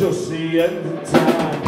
just the end time.